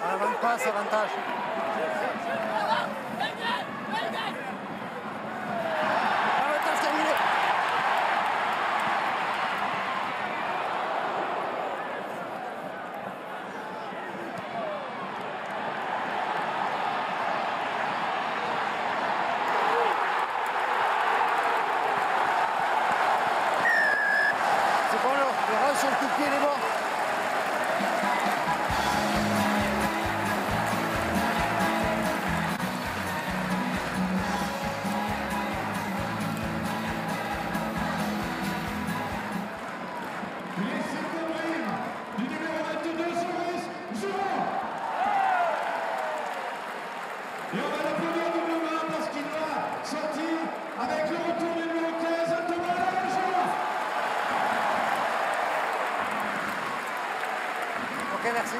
Avant passe, avantage. C'est bon, le rang sur le coup de pied, est. Et on va l'applaudir doublement parce qu'il va sortir avec le retour numéro 15 Thomas Jouan. Ok, merci.